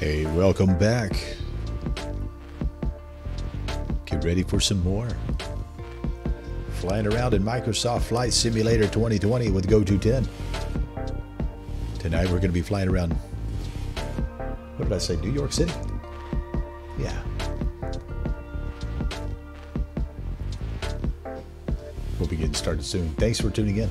Hey, welcome back. Get ready for some more. Flying around in Microsoft Flight Simulator 2020 with Goto10. Tonight we're going to be flying around, what did I say, New York City? Yeah. We'll be getting started soon. Thanks for tuning in.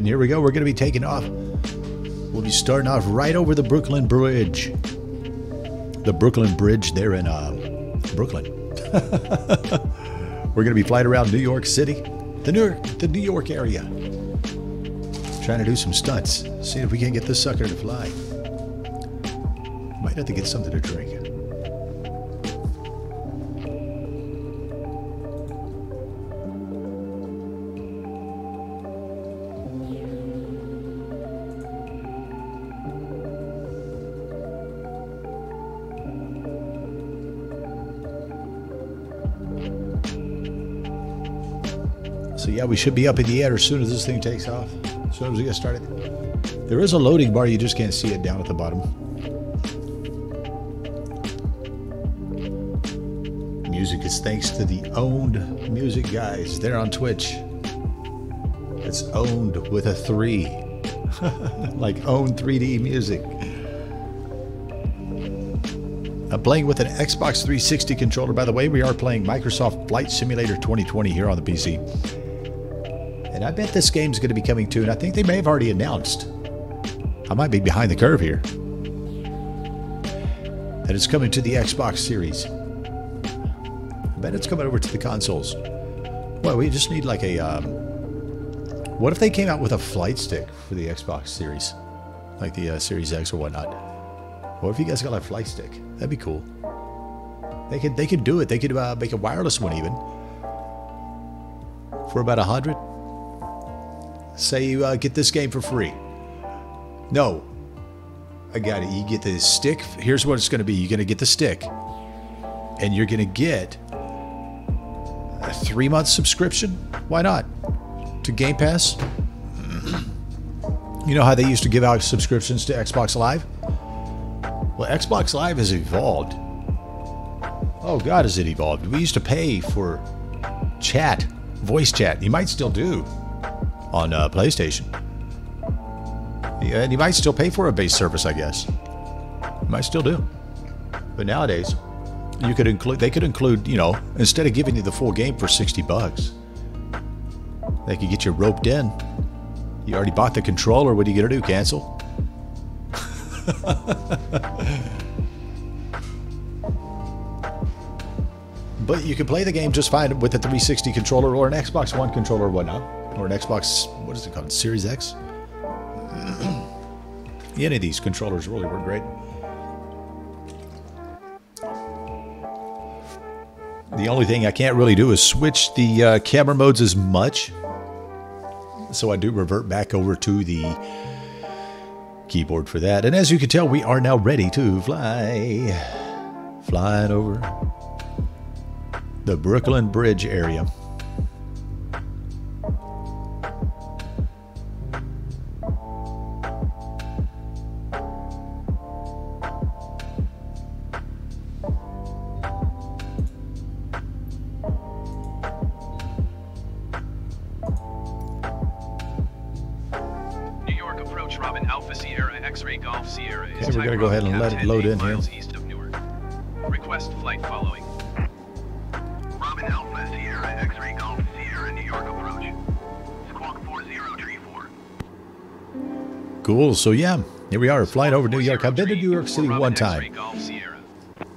And here we go. We're going to be taking off. We'll be starting off right over the Brooklyn Bridge. The Brooklyn Bridge there in uh, Brooklyn. We're going to be flying around New York City, the New York, the New York area. Trying to do some stunts. See if we can get this sucker to fly. Might have to get something to drink. Yeah, we should be up in the air as soon as this thing takes off. As soon as we get started. There is a loading bar, you just can't see it down at the bottom. Music is thanks to the owned music guys. They're on Twitch. It's owned with a three. like owned 3D music. I'm playing with an Xbox 360 controller. By the way, we are playing Microsoft Flight Simulator 2020 here on the PC. And I bet this game's going to be coming to, and I think they may have already announced. I might be behind the curve here. That it's coming to the Xbox Series. I bet it's coming over to the consoles. Well, we just need like a. Um, what if they came out with a flight stick for the Xbox Series? Like the uh, Series X or whatnot? Or if you guys got a flight stick, that'd be cool. They could they could do it. They could uh, make a wireless one even for about a hundred. Say you uh, get this game for free. No, I got it. You get the stick. Here's what it's going to be. You're going to get the stick, and you're going to get a three month subscription. Why not? To Game Pass. You know how they used to give out subscriptions to Xbox Live? Well, Xbox Live has evolved. Oh, God, has it evolved? We used to pay for chat, voice chat. You might still do on uh, PlayStation. Yeah, and you might still pay for a base service, I guess. You might still do. But nowadays, you could include they could include, you know, instead of giving you the full game for 60 bucks, they could get you roped in. You already bought the controller, what are you to do? Cancel? but you can play the game just fine with a 360 controller or an Xbox One controller or whatnot. Or an Xbox, what is it called? Series X? Any of these controllers really work great. The only thing I can't really do is switch the uh, camera modes as much. So I do revert back over to the keyboard for that. And as you can tell, we are now ready to fly. Flying over the Brooklyn Bridge area. Alpha Sierra X-ray Golf Sierra Okay, we're gonna go ahead and let it load in here. east of Newark. Request flight following. Robin Alpha Sierra X-ray Golf Sierra New York approach. Squawk 4034. Cool. So yeah, here we are flying over New York. I've been to New York City one time,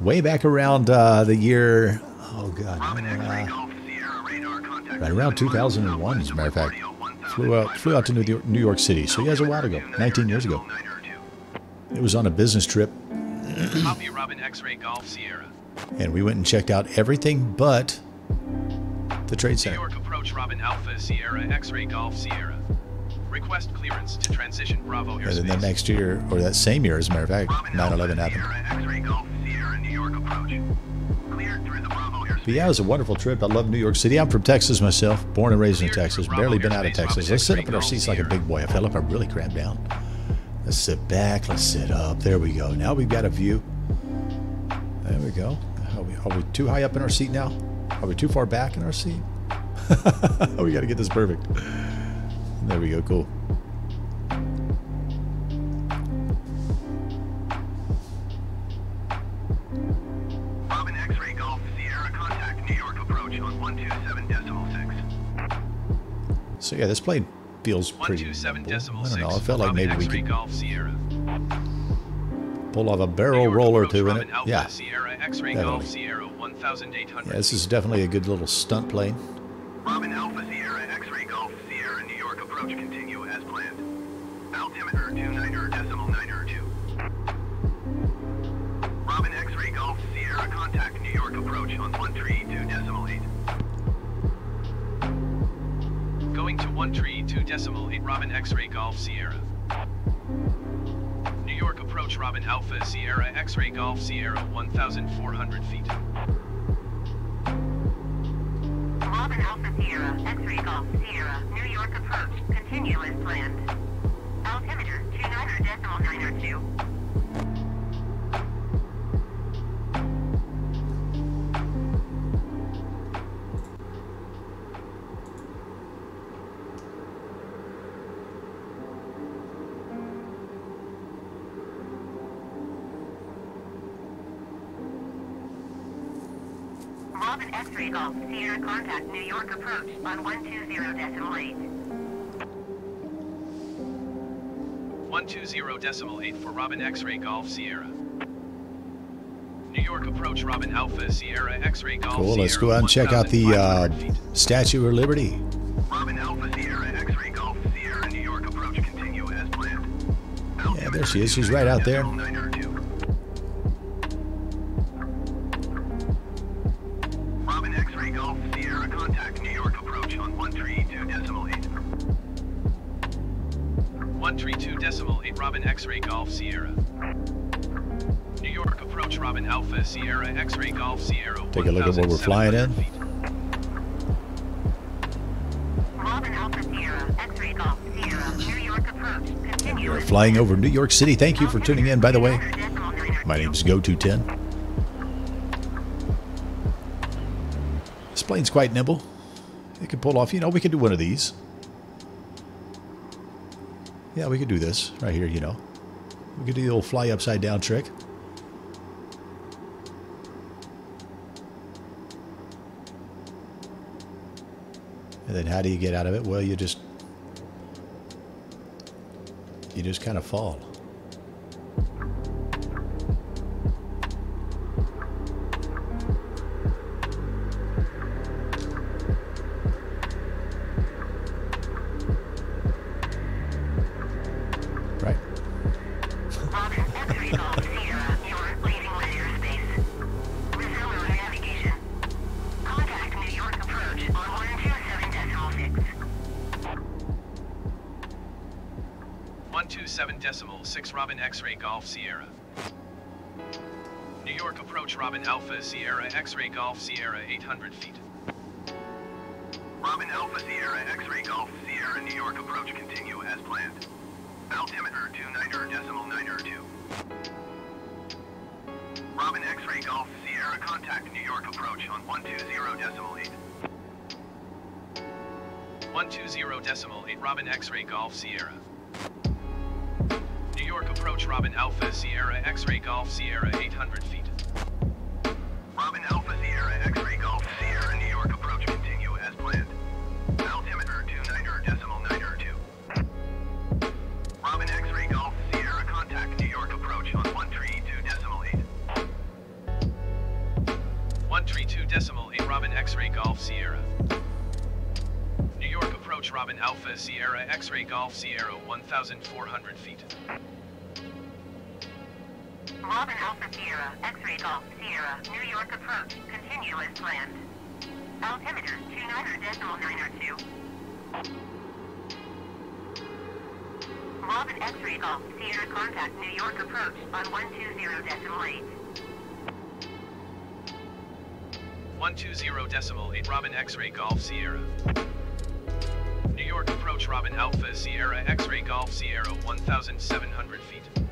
way back around uh, the year. Oh god, uh, Golf Sierra radar contact. right around 2001, as a matter of fact. Flew out, flew out to New York, New York City. So yeah, it was a while ago, 19 years ago. It was on a business trip, Copy Robin X-ray Golf Sierra. and we went and checked out everything but the trade Center. New. York approach Robin Alpha Sierra X-ray Golf Sierra. Request clearance to transition Bravo And then airspace. that next year, or that same year, as a matter of fact, 9/11 happened. X-ray Golf Sierra New York approach. Cleared through the Bravo airspace. But yeah, it was a wonderful trip. I love New York City. I'm from Texas myself, born and raised in Texas. Barely been out of Texas. Let's sit up in our seats like a big boy. I felt like I really cramped down. Let's sit back. Let's sit up. There we go. Now we've got a view. There we go. Are we, are we too high up in our seat now? Are we too far back in our seat? we got to get this perfect. There we go. Cool. So yeah, this plane feels pretty. 127 nimble. I 6. don't know. I felt like maybe we could Golf pull off a barrel roll or two in it. Yeah. Sierra Definitely. Golf Sierra 1800. Yeah, this is definitely a good little stunt plane. Robin Alpha Sierra X-ray Golf Sierra New York approach continue as planned. Altimeter 29 decimal 902. Robin X-ray Golf Sierra contact New York approach on 132 decimal 8. Going to 132 decimal 8 Robin X-ray Golf Sierra. New York approach Robin Alpha Sierra X-ray Golf Sierra 1400 feet. Robin Alpha Sierra, X-ray Golf Sierra, New York approach, continue as planned. Altimeter 29 Robin X-ray Golf Sierra contact New York approach on 120 decimal 8. 120 decimal 8 for Robin X-ray Golf Sierra. New York approach Robin Alpha Sierra X-ray Golf Cool. Let's Sierra, go out and check out the uh, Statue of Liberty. Robin Alpha Sierra X-ray Golf Sierra New York approach continue as planned. Yeah, there she is. She's right out there. 132 decimal 8 Robin X-ray Golf Sierra. New York approach Robin Alpha Sierra X-ray Golf Sierra. Take a look at what we're flying in. feet. Robin Alpha Sierra, X-ray Golf Sierra, New York approach, continue We're flying over New York City. Thank you for tuning in, by the way. Altimeter decimal 902. My name's GoTo10. This plane's quite nimble. It can pull off, you know, we can do one of these. Yeah, we could do this right here, you know. We could do the old fly upside down trick. And then how do you get out of it? Well, you just you just kind of fall. Decimal 6 Robin X-ray Golf Sierra. New York approach Robin Alpha Sierra X-ray Golf Sierra 800 feet. Robin Alpha Sierra X-ray Golf Sierra New York approach continue as planned. Altimeter 29er decimal 9er 2. Robin X-ray Golf Sierra contact New York approach on 120 decimal 8. 120 decimal 8 Robin X-ray Golf Sierra. New York approach Robin Alpha Sierra X-ray Golf Sierra 800 feet. Robin Alpha Sierra X-ray Golf Sierra New York approach continue as planned. Altimeter 29er decimal 9er 2. Robin X-ray Golf Sierra contact New York approach on 132 decimal 8. 132 decimal 8 Robin X-ray Golf Sierra. New York approach Robin Alpha Sierra X-ray Golf Sierra 1,400 feet. Robin Alpha Sierra, X-ray Golf Sierra, New York approach, continue as planned. Altimeter 29er decimal 9er 2. Robin X-ray Golf Sierra contact New York approach on 120 decimal 8. 120 decimal 8 Robin X-ray Golf Sierra. New York approach Robin Alpha Sierra X-ray Golf Sierra 1,700 feet.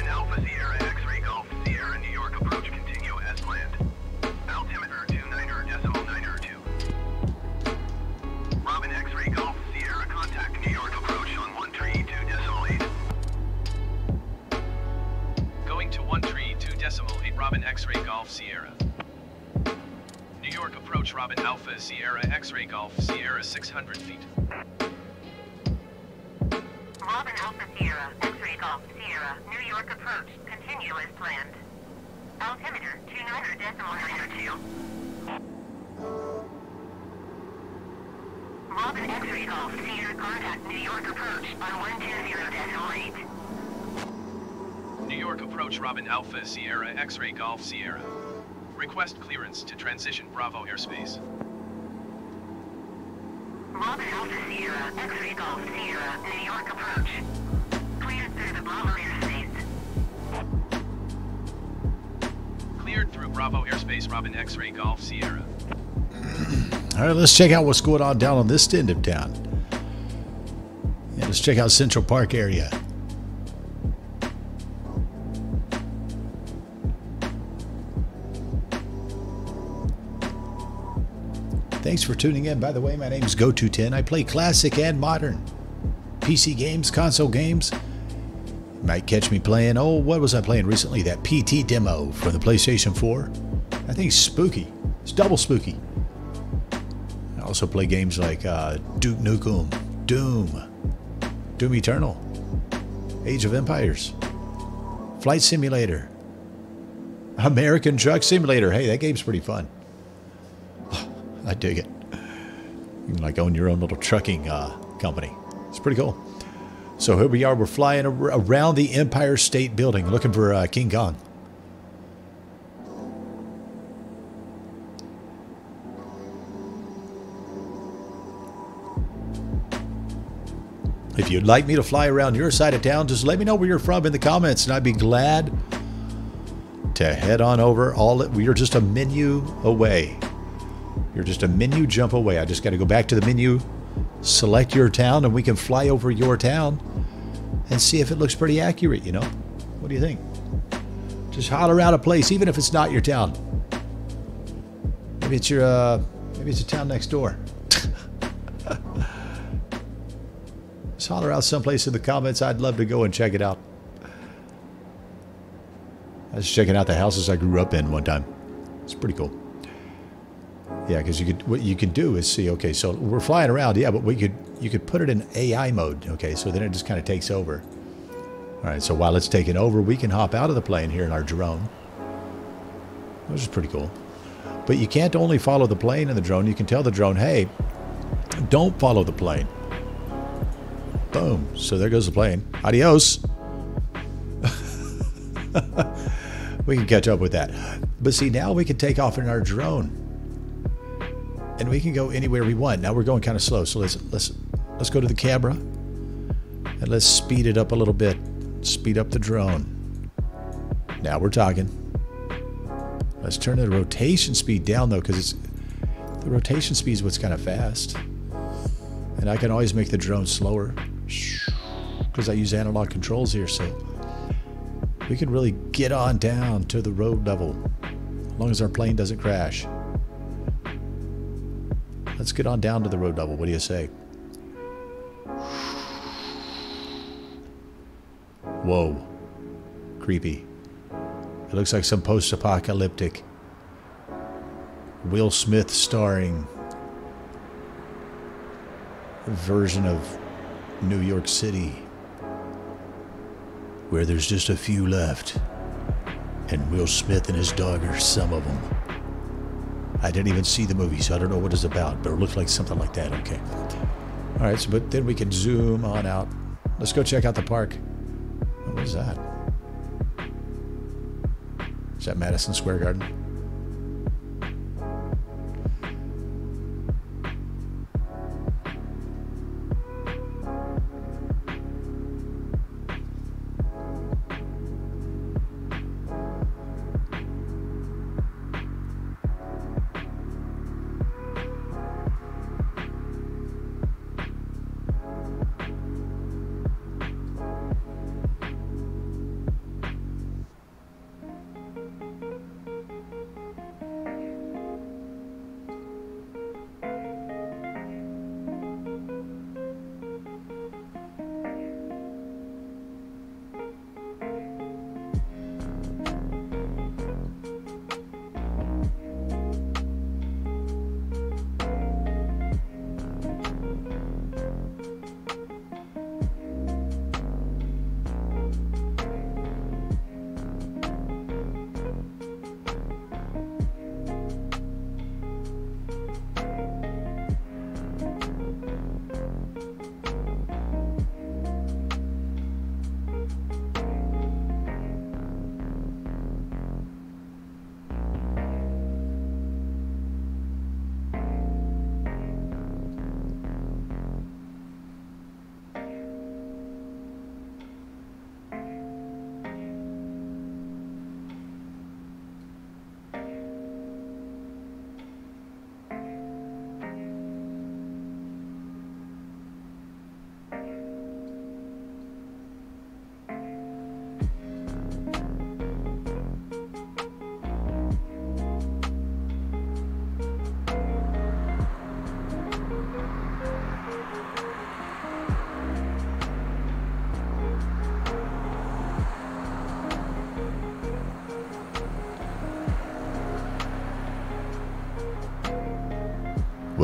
Robin Alpha Sierra X-ray Golf Sierra New York approach continue as planned. Altimeter 29er decimal 9er 2. Robin X-ray Golf Sierra contact New York approach on 132 decimal Going to 132 decimal 8 Robin X-ray Golf Sierra. New York approach Robin Alpha Sierra X-ray Golf Sierra 600 feet. Robin Alpha Sierra, X-ray Golf Sierra, New York approach, continue as planned. Altimeter 29er decimal 9er 2. Robin X-ray Golf Sierra contact New York approach on 120 decimal 8. New York approach Robin Alpha Sierra X-ray Golf Sierra. Request clearance to transition Bravo airspace. Robin Alpha Sierra, X-ray Golf Sierra, New York approach. Cleared through the Bravo airspace. Cleared through Bravo airspace Robin X-ray Golf Sierra. All right, let's check out what's going on down on this end of town. Yeah, let's check out Central Park area. Thanks for tuning in. By the way, my name is Goto10. I play classic and modern PC games, console games. You might catch me playing. Oh, what was I playing recently? That PT demo for the PlayStation 4. I think it's spooky. It's double spooky. I also play games like uh, Duke Nukem, Doom, Doom Eternal, Age of Empires, Flight Simulator, American Truck Simulator. Hey, that game's pretty fun. Dig it. You can like own your own little trucking uh, company. It's pretty cool. So here we are. We're flying ar- around the Empire State Building looking for uh, King Kong. If you'd like me to fly around your side of town, just let me know where you're from in the comments, and I'd be glad to head on over. All we are just a menu away. You're just a menu jump away. I just got to go back to the menu, select your town, and we can fly over your town and see if it looks pretty accurate. You know, what do you think? Just holler out a place, even if it's not your town. Maybe it's your, uh, maybe it's a town next door. Just holler out someplace in the comments. I'd love to go and check it out. I was checking out the houses I grew up in one time. It's pretty cool. Yeah, because you could what you could do is see. Okay, so we're flying around. Yeah, but we could you could put it in AI mode. Okay, so then it just kind of takes over. All right, so while it's taking over, we can hop out of the plane here in our drone, which is pretty cool. But you can't only follow the plane and the drone. You can tell the drone, hey, don't follow the plane. Boom. So there goes the plane. Adios. we can catch up with that. But see, now we can take off in our drone. And we can go anywhere we want. Now we're going kind of slow. So let's let's let's go to the camera. And let's speed it up a little bit. Speed up the drone. Now we're talking. Let's turn the rotation speed down though, because it's the rotation speed is what's kind of fast. And I can always make the drone slower because I use analog controls here. So we can really get on down to the road level as long as our plane doesn't crash. Let's get on down to the road level. What do you say? Whoa. Creepy. It looks like some post apocalyptic. Will Smith starring version of New York City where there's just a few left. And Will Smith and his dog are some of them. I didn't even see the movie, so I don't know what it's about, but it looked like something like that. Okay. All right, so but then we can zoom on out. Let's go check out the park. What is that? Is that Madison Square Garden?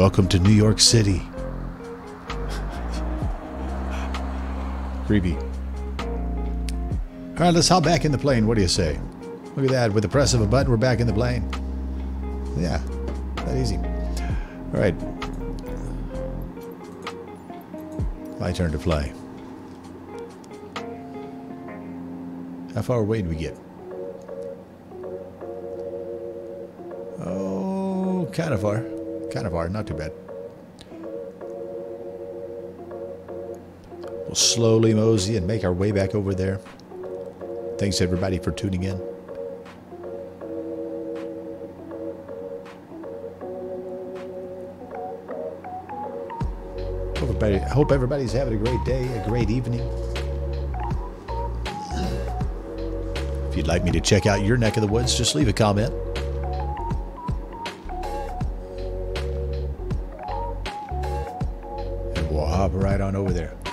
Welcome to New York City. Creepy. All right, let's hop back in the plane. What do you say? Look at that. With the press of a button, we're back in the plane. Yeah, that easy. All right. My turn to fly. How far away did we get? Oh, kind of far. Kind of hard, not too bad. We'll slowly mosey and make our way back over there. Thanks everybody for tuning in. Hope hope everybody's having a great day, a great evening. If you'd like me to check out your neck of the woods, just leave a comment. We'll hop right on over there.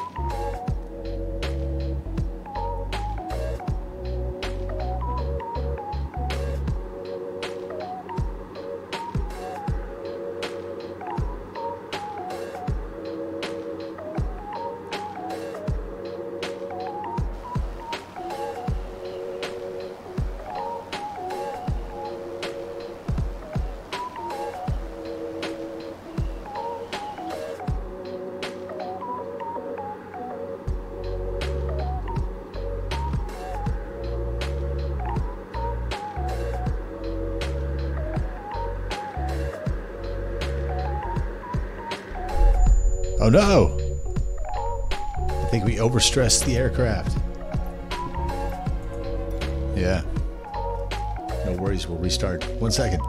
No! I think we overstressed the aircraft. Yeah. No worries, we'll restart. One second.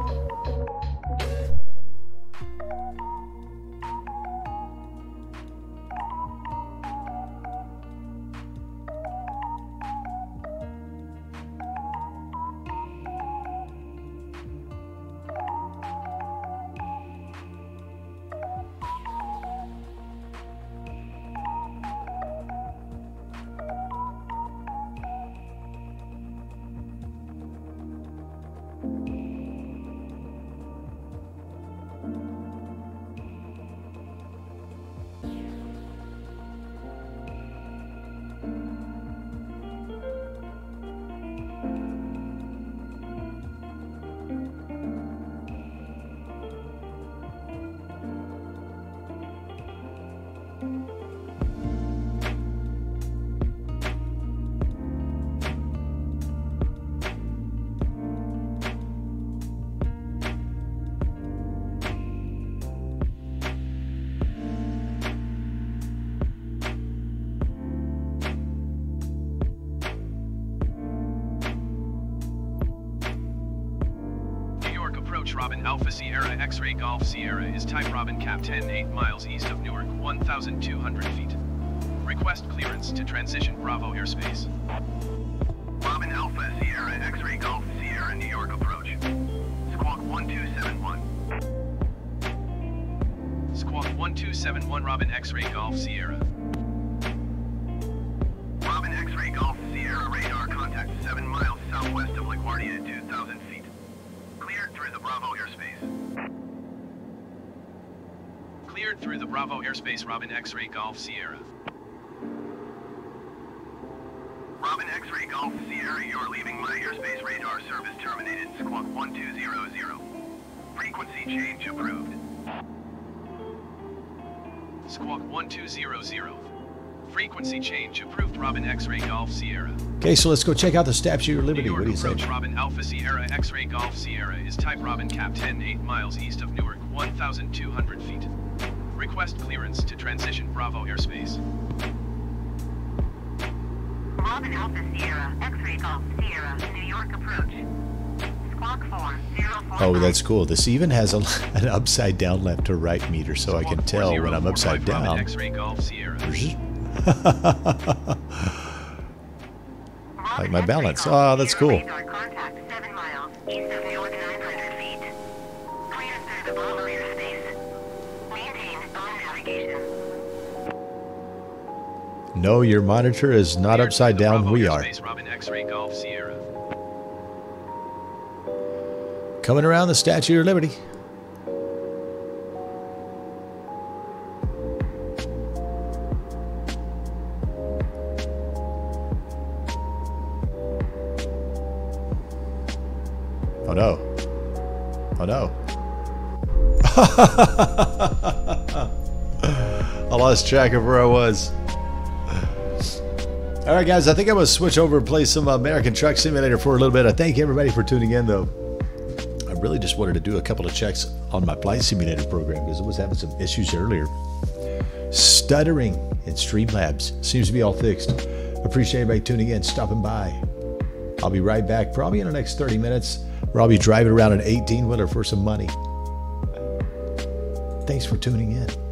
Alpha Sierra X-ray Golf Sierra is type Robin Cap 10 8 miles east of Newark 1,200 feet. Request clearance to transition Bravo airspace. Robin Alpha Sierra X-ray Golf Sierra New York approach. Squawk 1271. Squawk 1271 Robin X-ray Golf Sierra. Robin X-ray Golf Sierra radar contact 7 miles southwest of LaGuardia at 2,000 feet. Cleared through the Bravo airspace. Cleared through the Bravo airspace Robin X-ray Golf Sierra. Robin X-ray Golf Sierra, you're leaving my airspace radar service terminated. Squawk 1200. Frequency change approved. Squawk 1200. Frequency change approved Robin X-ray Golf Sierra. Okay, so let's go check out the Statue of Liberty. York What do you approach say? Robin Alpha Sierra X-ray Golf Sierra is type Robin Cap 10 8 miles east of Newark 1,200 feet. Request clearance to transition Bravo airspace. Robin Alpha Sierra, X-ray Golf Sierra, New York approach. Oh, that's cool. This even has a, an upside down left to right meter, so I can tell when I'm upside 4045 Robin down. X-ray Golf Sierra. Like my balance. Ah, that's cool. radar contact 7 miles east of New York 900 feet. Cleared through the Bravo airspace. Maintain on navigation. No, your monitor is not upside down. We are. airspace, Robin X-ray Golf Sierra. Coming around the Statue of Liberty. Oh no. Oh no. I lost track of where I was. All right, guys, I think I'm going to switch over and play some American Truck Simulator for a little bit. I thank everybody for tuning in, though. I really just wanted to do a couple of checks on my flight simulator program because it was having some issues earlier. Stuttering in Streamlabs seems to be all fixed. Appreciate everybody tuning in, stopping by. I'll be right back, probably in the next 30 minutes, where I'll be driving around an 18 wheeler for some money. Thanks for tuning in.